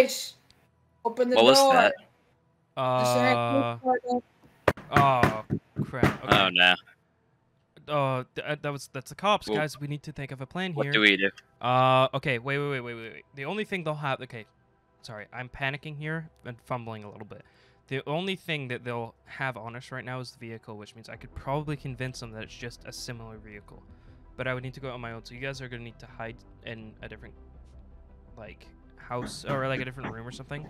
Guys, open the What door. that? Just a Uh, oh crap. Okay. Oh no. Uh, th- uh, that was that's the cops, Well, guys. We need to think of a plan What here. do we do? Uh, okay, wait, wait, wait, wait, wait, wait. The only thing they'll have, okay, sorry, I'm panicking here and fumbling a little bit. The only thing that they'll have on us right now is the vehicle, which means I could probably convince them that it's just a similar vehicle. But I would need to go on my own, so you guys are gonna need to hide in a different, like, house or like a different room or something.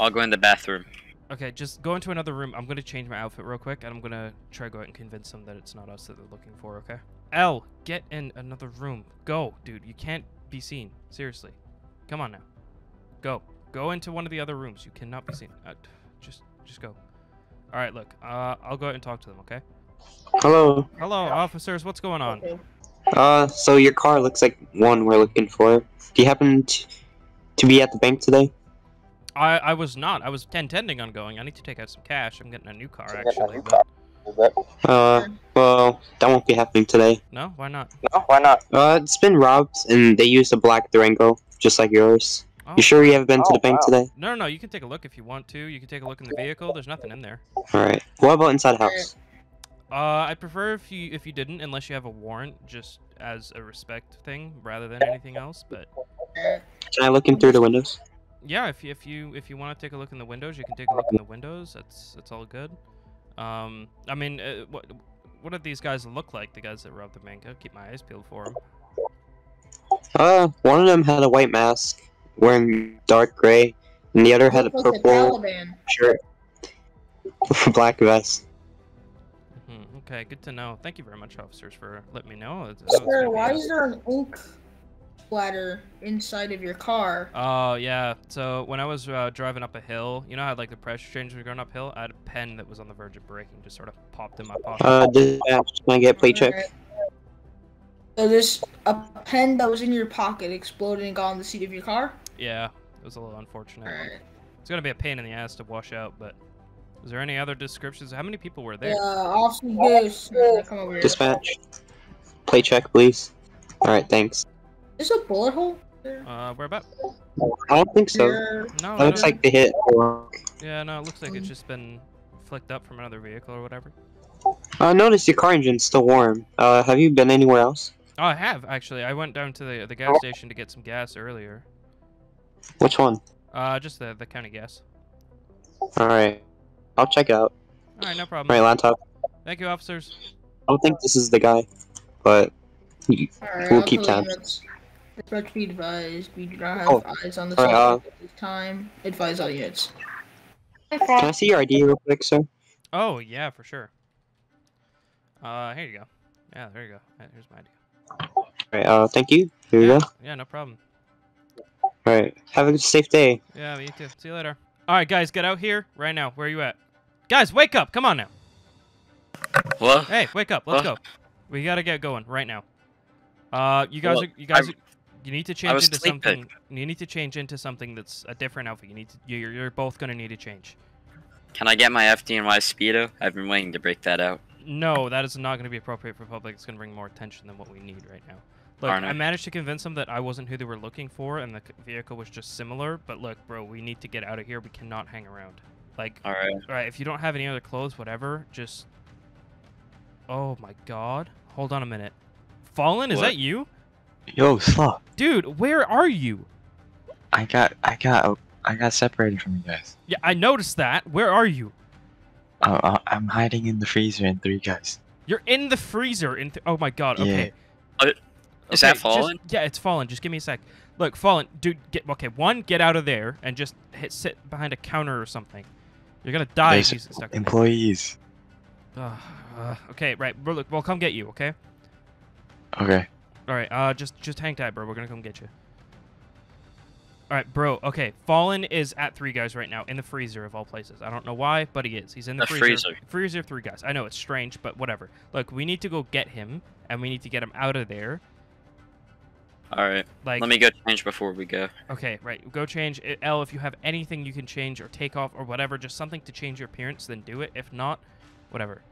I'll go in the bathroom. Okay, just go into another room. I'm gonna change my outfit real quick, and I'm gonna try to go out and convince them that it's not us that they're looking for. Okay? L, get in another room. Go, dude. You can't be seen. Seriously. Come on now. Go. Go into one of the other rooms. You cannot be seen. Uh, just, just go. All right, look. Uh, I'll go out and talk to them. Okay? Hello. Hello, officers. What's going on? Okay. Uh, so your car looks like one we're looking for. Do you happen to, to be at the bank today? I, I was not. I was intending on going. I need to take out some cash. I'm getting a new car actually. But Uh, well, that won't be happening today. no, why not? No, why not? Uh, it's been robbed, and they used a black Durango, just like yours. Oh, You sure you haven't been to the bank today? No, no, no. You can take a look if you want to. You can take a look in the vehicle. There's nothing in there. Alright. What about inside the house? Uh, I prefer if you if you didn't, unless you have a warrant, just as a respect thing rather than anything else. But Can I look in through the windows? yeah, if you if you if you want to take a look in the windows, you can take a look in the windows. That's that's all good. Um, I mean, uh, what what do these guys look like? The guys that robbed the bank? I'll keep my eyes peeled for them. Uh, one of them had a white mask, wearing dark gray, and the other had a Looks like the purple Taliban. shirt, black vest. hmm Okay, good to know. Thank you very much, officers, for letting me know. That- that was Sir, why is there an ink splatter inside of your car? Oh yeah. So when I was uh, driving up a hill, you know how like the pressure change was going uphill. I had a pen that was on the verge of breaking, just sort of popped in my pocket. Uh, dispatch, can I get a plate check? Alright. So this a pen that was in your pocket exploded and got on the seat of your car. yeah, it was a little unfortunate. Alright. It's gonna be a pain in the ass to wash out, but is there any other descriptions? How many people were there? Yeah, Officer Goose. uh, Come over here. Dispatch. Play check, please. Alright, thanks. Is there a bullet hole? there? Uh, where about? I don't think so. There- No, That looks no. like they hit. Yeah, no, it looks like it's just been flicked up from another vehicle or whatever. Uh, noticed your car engine's still warm. Uh, have you been anywhere else? Oh, I have actually. I went down to the the gas station to get some gas earlier. Which one? Uh, just the the county gas. Alright. I'll check out. All right, no problem. Alright, laptop. Thank you, officers. I don't think this is the guy, but you- Alright, We'll I'll keep tell you tabs. What's- Dispatch be advised, we do not have Oh, eyes on the alright, uh, at this time. Advise all units. can I see your ID real quick, sir? Oh yeah, for sure. Uh, here you go. Yeah, there you go. Uh, Here's my ID. Alright, uh, thank you. Here you go. yeah, no problem. Alright, have a safe day. Yeah, you too. See you later. All right, guys, get out here right now. Where are you at? Guys, wake up! Come on now. What? Hey, wake up. Let's Huh? go. We gotta get going right now. Uh, you guys Well, are you guys I'm- are, you need to change into sleeping. something. You need to change into something that's a different outfit. You need to. You're, you're both gonna need to change. Can I get my FDNY Speedo? I've been waiting to break that out. No, that is not going to be appropriate for public. It's going to bring more attention than what we need right now. Look, Darn I managed to convince them that I wasn't who they were looking for, and the vehicle was just similar. But look, bro, we need to get out of here. We cannot hang around. Like, All right. all right, if you don't have any other clothes, whatever, just. Oh my God! Hold on a minute. Fallen, is that you, Yo, stop. dude? Where are you? I got, I got, I got separated from you guys. Yeah, I noticed that. Where are you? Uh, uh, I'm hiding in the freezer and three guys. You're in the freezer. In th- oh my God. Yeah. Okay. Uh, is that just- Fallen? yeah, it's fallen. Just give me a sec. Look, fallen, dude. Get okay. One, get out of there and just hit sit behind a counter or something. You're gonna die if you sit stuck. in there. employees. Ugh, ugh. okay, right. We'll, look, we'll come get you. Okay. Okay. All right. Uh, just just hang tight, bro. We're gonna come get you. All right, bro. Okay, Fallen is at three guys right now in the freezer of all places. I don't know why, but he is. He's in the, The freezer. freezer. Freezer of three guys. I know it's strange, but whatever. Look, we need to go get him, and we need to get him out of there. All right. Like, Let me go change before we go. Okay, right. Go change. L, if you have anything you can change or take off or whatever, just something to change your appearance, then do it. If not, whatever.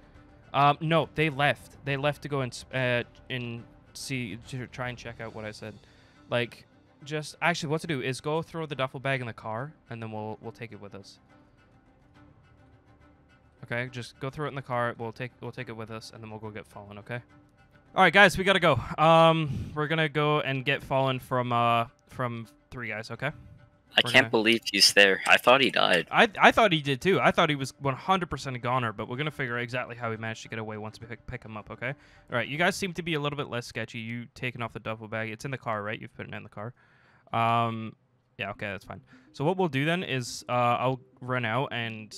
Um, no, they left. They left to go and uh and see to try and check out what I said. Like, just actually what to do is go throw the duffel bag in the car, and then we'll we'll take it with us. Okay, just go throw it in the car. We'll take we'll take it with us, and then we'll go get Fallen. Okay. All right, guys, we gotta go. Um, we're gonna go and get Fallen from uh from three guys. Okay. I We're can't gonna- believe he's there. I thought he died. I I thought he did too. I thought he was 100% a goner, but we're gonna figure out exactly how he managed to get away once we pick, pick him up. Okay. All right. You guys seem to be a little bit less sketchy. You taking off the duffel bag. It's in the car, right? You've put it in the car. Um. Yeah. Okay. That's fine. So what we'll do then is uh I'll run out and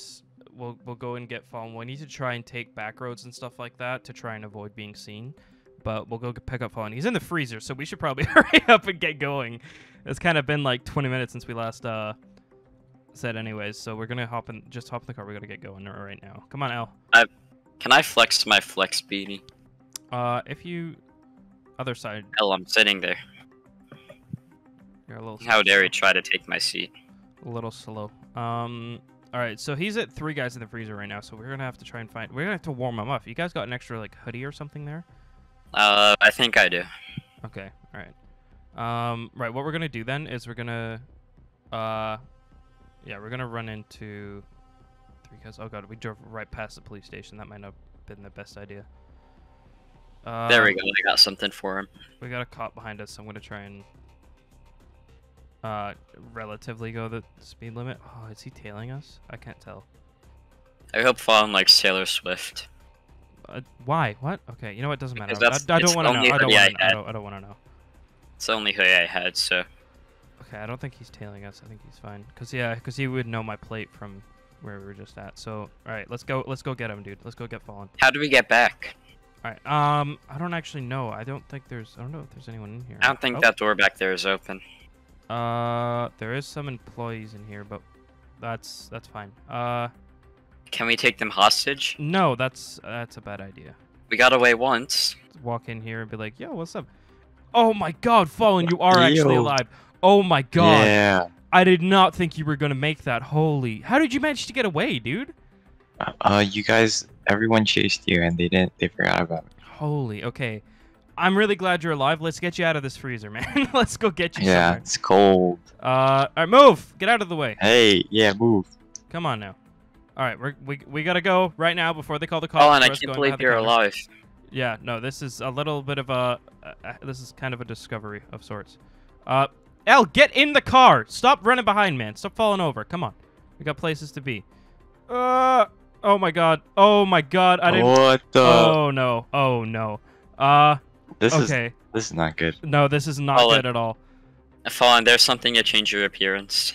we'll we'll go and get Fallen. We need to try and take back roads and stuff like that to try and avoid being seen. But we'll go pick up Fallen. He's in the freezer, so we should probably hurry up and get going. It's kind of been like 20 minutes since we last uh said anyways, so we're gonna hop in just hop in the car, we gotta get going right now. Come on, Al. Can I flex my flex beanie? Uh if you other side, Hell, I'm sitting there. you're a little How dare he try to take my seat? a little slow. Um Alright, so he's at three guys in the freezer right now, so we're gonna have to try and find we're gonna have to warm him up. You guys got an extra like hoodie or something there? Uh, I think I do. Okay, alright. Um right, what we're gonna do then is we're gonna uh yeah, we're gonna run into three guys. Oh god, we drove right past the police station. That might not have been the best idea. Uh, there we go. I got something for him. We got a cop behind us, so I'm gonna try and uh relatively go the speed limit. Oh, is he tailing us? I can't tell. I hope Fallen likes Taylor Swift. Uh, why? What? Okay, you know what? Doesn't matter. I, I don't want to know. I don't want to. Don't, I don't want to know. It's the only hoodie I had, so Okay, I don't think he's tailing us. I think he's fine. Cause yeah, cause he would know my plate from where we were just at. So, all right, let's go. Let's go get him, dude. Let's go get Fallen. how do we get back? All right. Um, I don't actually know. I don't think there's. I don't know if there's anyone in here. I don't think Oh, that door back there is open. Uh, there is some employees in here, but that's that's fine. Uh, Can we take them hostage? no, that's that's a bad idea. We got away once. Walk in here and be like, "Yo, what's up?" Oh my God, Fallen, you are actually Yo. alive. Oh my God, Yeah. I did not think you were gonna make that. Holy, how did you manage to get away, dude? Uh, you guys, everyone chased you and they didn't. They forgot about me. Holy, okay. I'm really glad you're alive. Let's get you out of this freezer, man. Let's go get you Yeah, somewhere. it's cold. Uh, all right, move. Get out of the way. Hey, yeah, move. Come on now. All right, we're, we we gotta go right now before they call the cops. Fallen, I can't believe you're alive. Yeah, no, this is a little bit of a. Uh, this is kind of a discovery of sorts. Uh, L, get in the car. Stop running behind, man. Stop falling over. Come on, we got places to be. Uh, oh my god. Oh my god. I didn't. What the? Oh no. Oh no. Uh, this is okay. this is not good. No, this is not Fallen. good at all. Fallen, there's something to change your appearance.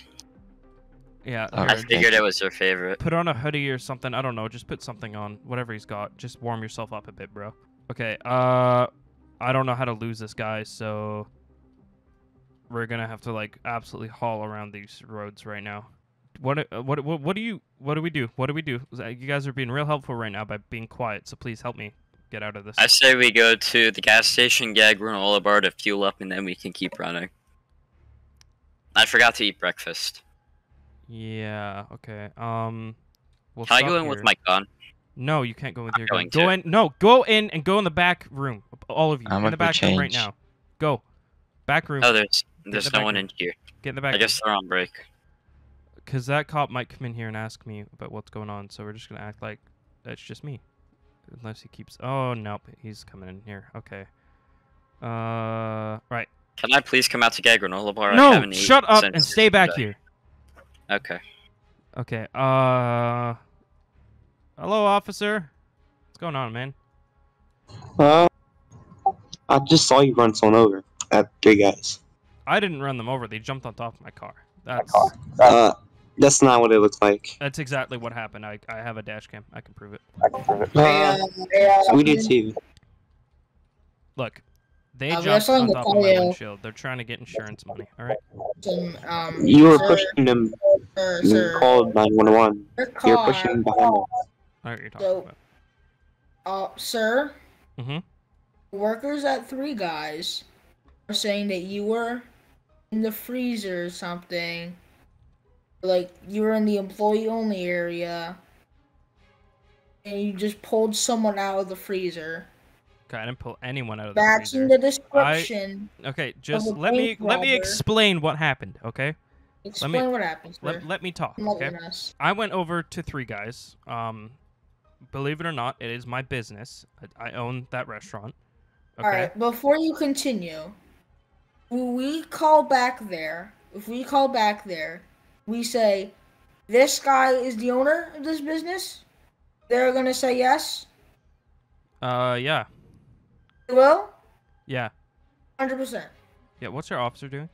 Yeah. I figured it was your favorite. put on a hoodie or something. I don't know. Just put something on. Whatever he's got. Just warm yourself up a bit, bro. Okay. Uh, I don't know how to lose this guy, so we're gonna have to like absolutely haul around these roads right now. What uh, what what what do you what do we do? What do we do? You guys are being real helpful right now by being quiet. So please help me get out of this. I say we go to the gas station, get a granola bar to fuel up, and then we can keep running. I forgot to eat breakfast. Yeah. Okay. Um. We'll Can I stop go in with my gun? No, you can't go with I'm your gun. going Go in. No, go in and go in the back room. All of you I'm in the gonna go back room right now. Go. Back room. Oh, there's there's the no one room. in here. Get in the back. I guess they're on break. because that cop might come in here and ask me about what's going on. So we're just gonna act like that's just me, unless he keeps. Oh nope, he's coming in here. Okay. Uh, right. Can I please come out to get a granola bar? No, haven't shut up and stay back yesterday. here. Okay. Okay. Uh. Hello, officer. What's going on, man? Uh, I just saw you run someone over at three guys. I didn't run them over. They jumped on top of my car. That's Uh, that's not what it looks like. that's exactly what happened. I I have a dash cam. I can prove it. I can prove it. Uh, we do too. Look, they Uh, we jumped saw in on the top of my video- windshield. They're trying to get insurance money. All right. Some, um, You were sir, pushing them. Sir, sir, called 911. You're car- pushing behind them. All right. You're talking So- about. Uh, sir, Mhm. workers at Three Guys are saying that you were in the freezer or something. Like you were in the employee only area, and you just pulled someone out of the freezer. Okay, I didn't pull anyone out of the matching freezer. the description. Okay, just let me bank let me explain what happened. Okay, Explain what happened, let, let me talk. Okay. I went over to Three Guys. Um, believe it or not, it is my business. I, I own that restaurant. Okay. All right, before you continue, when we call back there, if we call back there, we say, this guy is the owner of this business, they're going to say yes. Uh, yeah, They will? yeah, 100%. yeah. What's your officer doing?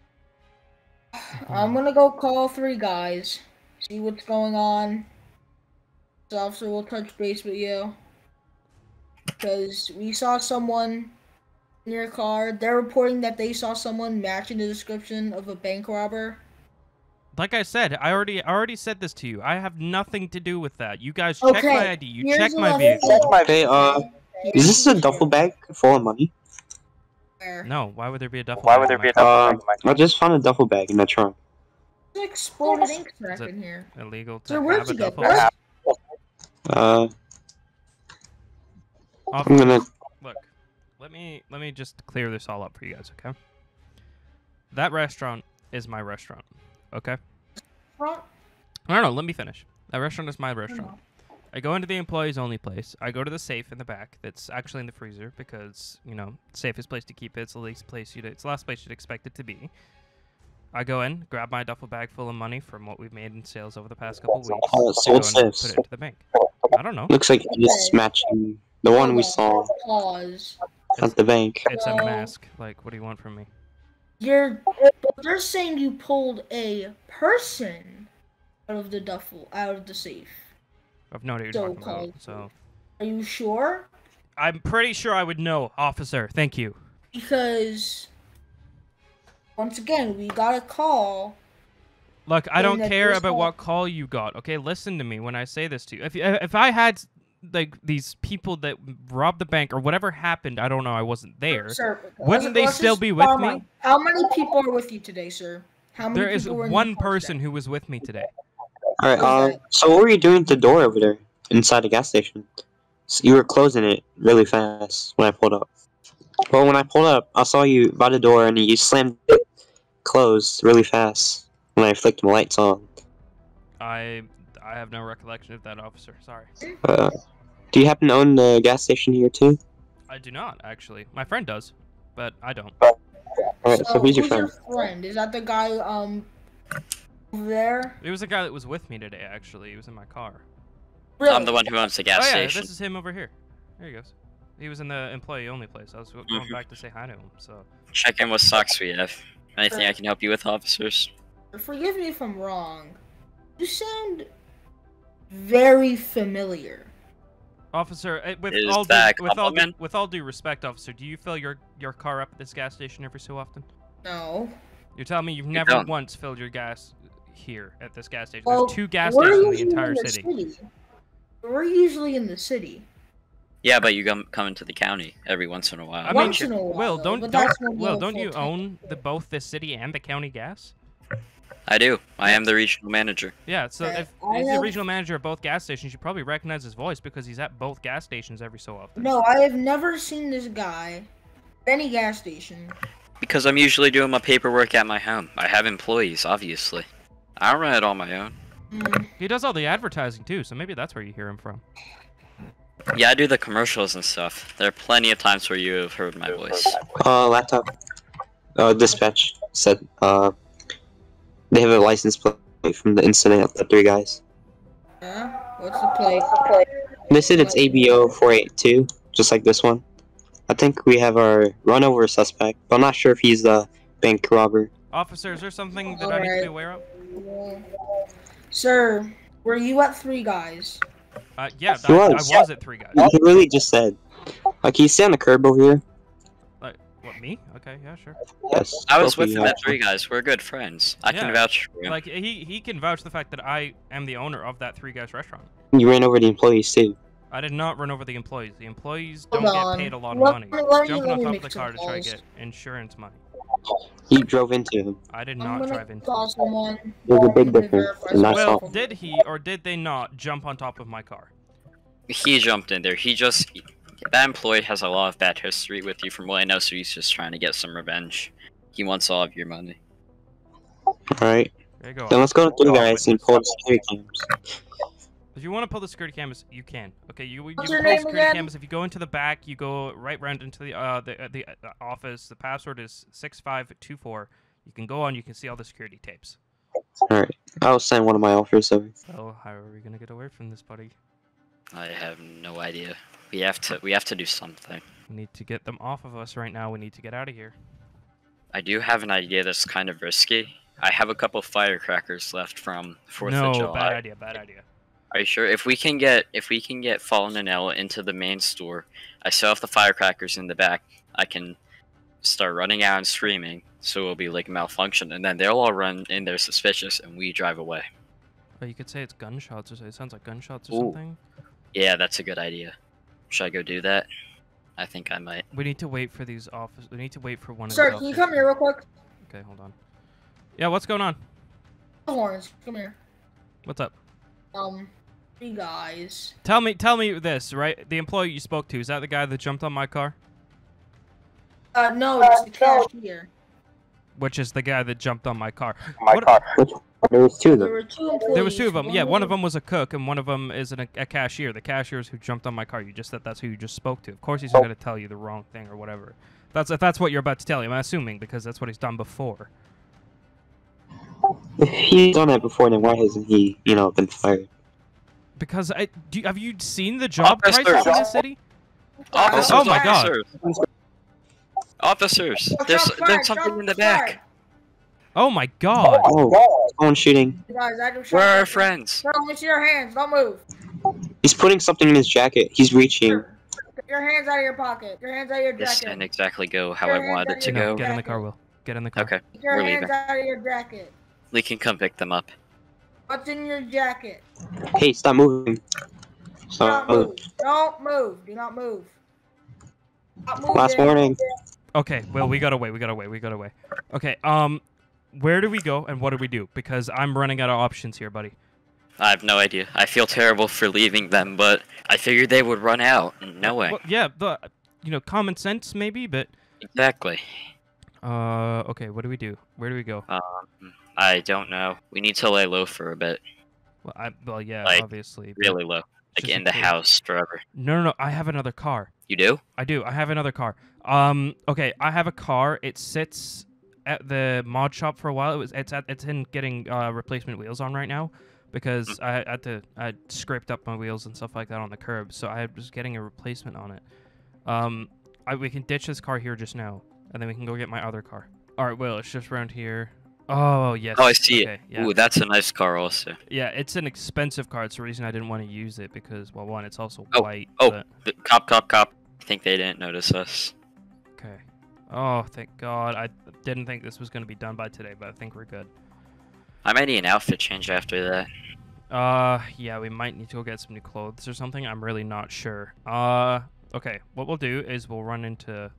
I'm going to go call three guys, see what's going on. This officer will touch base with you. Because we saw someone in your car. They're reporting that they saw someone matching the description of a bank robber. Like I said, I already I already said this to you. I have nothing to do with that. You guys check my ID. You here's check my vehicle. thing. Hey, uh, is this a duffel bag full of money? Where? No, why would there be a duffel? Why bag would in there be my a car? duffel Uh, I just found a duffel bag in the trunk. There's an exploded ink sac in here. illegal to So have a duffel? bag? Uh, Off- I'm gonna. Look, let me let me just clear this all up for you guys, okay? That restaurant is my restaurant. Okay? Front? No, no, no, let me finish. That restaurant is my restaurant. I go into the employees only place. I go to the safe in the back that's actually in the freezer because, you know, safest place to keep it. It's the least place you'd it's the last place you'd expect it to be. I go in, grab my duffel bag full of money from what we've made in sales over the past couple weeks. Oh, I sold go and put it into the bank. I don't know. Looks like it's matching the one we saw Pause. at the bank. It's a mask. Like, what do you want from me? You're. But they're saying you pulled a person out of the duffel, out of the safe. I've no idea what So you're talking about. So Are you sure? I'm pretty sure I would know, officer. Thank you. Because. Once again, we got a call. Look, I don't care about call- what call you got. Okay, listen to me when I say this to you. If if I had like these people that robbed the bank or whatever happened, I don't know. I wasn't there. Sir, Wouldn't they still be with me? How many people are with you today, sir? How many There is people were in the one person who was with me today. All right. Okay. Uh, so what were you doing at the door over there inside the gas station? So you were closing it really fast when I pulled up. Well, when I pulled up, I saw you by the door and you slammed it closed really fast when I flicked my lights on. I I have no recollection of that officer. Sorry. Uh, do you happen to own the gas station here too? I do not actually. My friend does, but I don't. All right. So, who's your friend? friend? Is that the guy um over there? It was a guy that was with me today. Actually, he was in my car. Really? I'm the one who owns the gas oh yeah, station. this is him over here. There he goes. He was in the employee only place. I was go- going Mhm. back to say hi to him. So Check in what socks we have. Anything I can help you with, officers? Forgive me if I'm wrong. You sound very familiar. Officer, uh, with Is all due, with all due, with all due respect, officer, do you fill your your car up at this gas station every so often? No. You're telling me you've never once filled your gas here at this gas station. Well, There's two gas stations in the entire in the city. We're usually in the city. Yeah, but you come come into the county every once in a while. I mean, Once in a while, Will, don't but don't Will, you're don't you own the both the city and the county gas? I do. I am the regional manager. Yeah, so Okay, if I he's the regional manager of both gas stations, you probably recognize his voice because he's at both gas stations every so often. No, I have never seen this guy at any gas station. Because I'm usually doing my paperwork at my home. I have employees, obviously. I run it on my own. Hmm. He does all the advertising too, so maybe that's where you hear him from. Yeah, I do the commercials and stuff. There are plenty of times where you have heard my voice. Uh, laptop. Uh, dispatch said. Uh, they have a license plate from the incident of the three guys. Huh? What's the play? They said it's ABO 482, just like this one. I think we have our run over suspect, but I'm not sure if he's the bank robber. Officer, is there something that I need to be aware of? Sir, were you at Three Guys? Uh, yeah, He I, I was. was at Three Guys. He literally just said, like, he's stay on the curb over here. Like, what me? Okay, yeah, sure. Yes. I was with you him at three guys. We're good friends. I can vouch for him. Like he he can vouch the fact that I am the owner of that Three Guys restaurant. You ran over the employees too. I did not run over the employees. The employees Hold don't on. get paid a lot of Let money. me- let Jumping let on me top of the car to try to get insurance money. He drove into him. I did not drive into. call it. someone. There's a big difference, verify and I some Well, saw. did he or did they not jump on top of my car? he jumped in there. He just That employee has a lot of bad history with you from what I know, so he's just trying to get some revenge. He wants all of your money. Alright. There you go. Then let's go to three Oh, guys and pull the security cams. If you want to pull the security cameras, you can. Okay, you you What's can pull name security again? cameras. If you go into the back, you go right round into the uh the uh, the uh, office. The password is six five two four. You can go on. You can see all the security tapes. Alright. I'll send one of my offers over. So how are we gonna get away from this, buddy? I have no idea. We have to. We have to do something. We need to get them off of us right now. We need to get out of here. I do have an idea that's kind of risky. I have a couple firecrackers left from Fourth no, of July. No, bad idea. Bad idea. Are you sure? If we can get if we can get Fallen and Ella into the main store, I still have the firecrackers in the back. I can start running out and screaming, so it'll be like malfunction, and then they'll all run in there suspicious, and we drive away. But you could say it's gunshots or so. It sounds like gunshots or Ooh. something. Yeah, that's a good idea. Should I go do that? I think I might. We need to wait for these office. We need to wait for one of Sir, these can you come here real quick? Okay, hold on. Yeah, what's going on? Horns, come here. What's up? Um, three guys. Tell me, tell me this, right? The employee you spoke to is that the guy that jumped on my car? Uh, no, it's the cashier. Which is the guy that jumped on my car? My What- car. There was two of There them. were two employees. There was two of them. Yeah, one of them was a cook, and one of them is an, a cashier. The cashier is who jumped on my car. You just said that's who you just spoke to. Of course, he's not going to tell you the wrong thing or whatever. That's if that's what you're about to tell him. I'm assuming because that's what he's done before. If he's done that before, then why hasn't he, you know, been fired? Because I do. Have you seen the job Officer. crisis in this city? Officers, Oh my God. officers. Officers, Oh, there's there's something in the back. Oh my god! Oh, oh someone's shooting. Guys, I just Where are our friends? Sir, let me your hands. Don't move. He's putting something in his jacket. He's reaching. Your hands out of your pocket. Your hands out of your This jacket. didn't exactly go how I wanted it to on No, your go. get in the car, Will. Get in the car. Okay, Get your we're hands leaving. out of your jacket. we can come pick them up. What's in your jacket? Hey, stop moving. Do Stop not move. Don't move. Do not move. Stop moving. Last warning. Okay, well, we gotta wait. We gotta wait. We gotta wait. Okay, um, where do we go and what do we do? Because I'm running out of options here, buddy. I have no idea. I feel terrible for leaving them, but I figured they would run out, knowing. Well, yeah, the you know common sense maybe, but Exactly. uh, okay, what do we do? Where do we go? Um, I don't know. We need to lay low for a bit. Well, I well yeah, like, obviously. Really low. Like in the case. house forever. No, no, no. I have another car. You do? I do. I have another car. Um, okay, I have a car. It sits at the mod shop for a while. It was it's at it's in getting uh, replacement wheels on right now because I had to I scraped up my wheels and stuff like that on the curb, so I was getting a replacement on it. Um, I, we can ditch this car here just now, and then we can go get my other car. All right, Will, it's just around here. Oh yes. Oh, I see it. Yeah. Ooh, that's a nice car also. Yeah, it's an expensive car. It's the reason I didn't want to use it because, well, one, it's also Oh, white. oh. but- The cop, cop, cop. I think they didn't notice us. Okay. Oh, thank God. I didn't think this was going to be done by today, but I think we're good. I might need an outfit change after that. Uh, yeah, we might need to go get some new clothes or something. I'm really not sure. Uh, okay. What we'll do is we'll run into.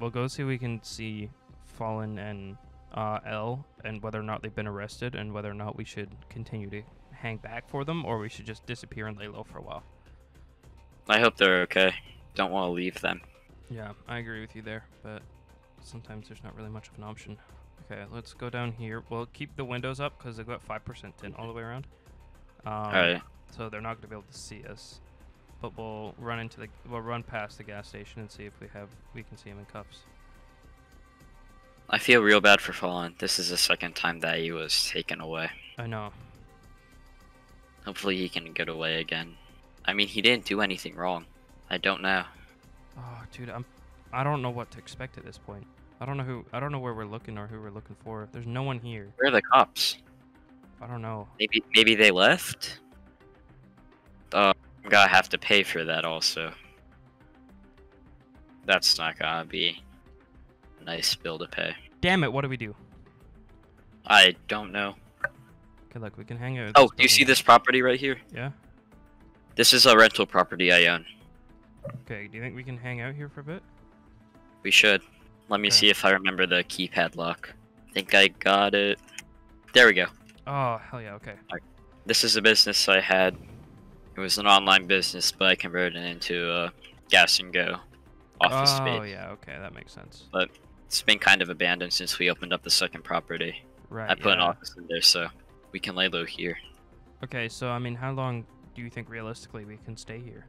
We'll go see if we can see Fallen and uh, L and whether or not they've been arrested and whether or not we should continue to hang back for them or we should just disappear and lay low for a while. I hope they're okay. Don't want to leave them. Yeah, I agree with you there, but sometimes there's not really much of an option. Okay, let's go down here. We'll keep the windows up because they've got 5% tint all the way around. Um, Alright. So they're not going to be able to see us. But we'll run into the we'll run past the gas station and see if we have we can see him in cuffs. I feel real bad for Fallen. This is the second time that he was taken away. I know. Hopefully he can get away again. I mean, he didn't do anything wrong. I don't know. Oh, dude, I'm I don't know what to expect at this point. I don't know who I don't know where we're looking or who we're looking for. There's no one here. Where are the cops? I don't know. Maybe maybe they left? Uh, I'm gonna have to pay for that also. That's not gonna be nice bill to pay. Damn it! What do we do? I don't know. Okay, look, we can hang out. Oh, do you see this property right here? Yeah. This is a rental property I own. Okay. Do you think we can hang out here for a bit? We should. Let me Okay. see if I remember the keypad lock. I think I got it. There we go. Oh, hell yeah, okay. This is a business I had. It was an online business, but I converted it into a gas and go office oh space. Oh, yeah, okay, that makes sense. It's been kind of abandoned since we opened up the second property. Right. I put an office in there, so we can lay low here. Okay, so I mean, how long do you think realistically we can stay here?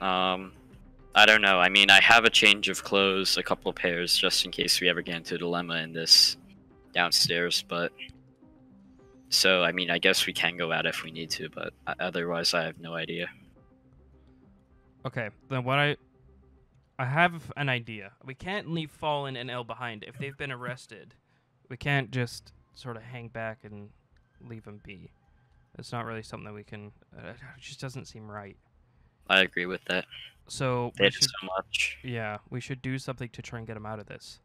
Um, I don't know. I mean, I have a change of clothes, a couple of pairs, just in case we ever get into a dilemma in this downstairs. But so, I mean, I guess we can go out if we need to, but otherwise, I have no idea. Okay, then what I I have an idea. We can't leave Fallen and L behind. If they've been arrested, we can't just sort of hang back and leave them be. It's not really something that we can. Uh, it just doesn't seem right. I agree with that. So They should, so much. yeah, we should do something to try and get them out of this.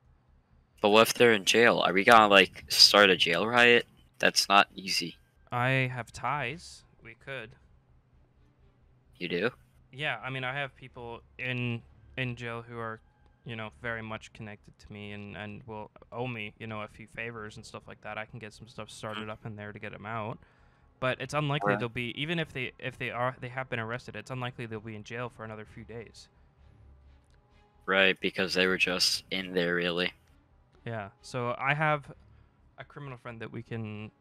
But what if they're in jail? Are we gonna like start a jail riot? That's not easy. I have ties. We could. You do? Yeah, I mean, I have people in in jail who are, you know, very much connected to me and and will owe me, you know, a few favors and stuff like that. I can get some stuff started up in there to get them out. But it's unlikely Alright. they'll be even if they if they are they have been arrested. It's unlikely they'll be in jail for another few days. Right, because they were just in there, really. Yeah. So I have a criminal friend that we can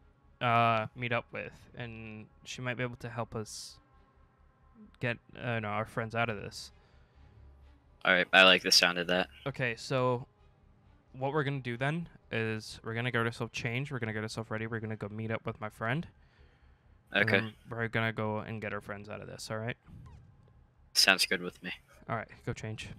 uh, meet up with, and she might be able to help us get uh, no, our friends out of this. All right, I like the sound of that. Okay, so what we're gonna do then is we're gonna get ourselves changed. We're gonna get ourselves ready. We're gonna go meet up with my friend. Okay, we're gonna go and get our friends out of this. All right. sounds good with me. All right. Go change.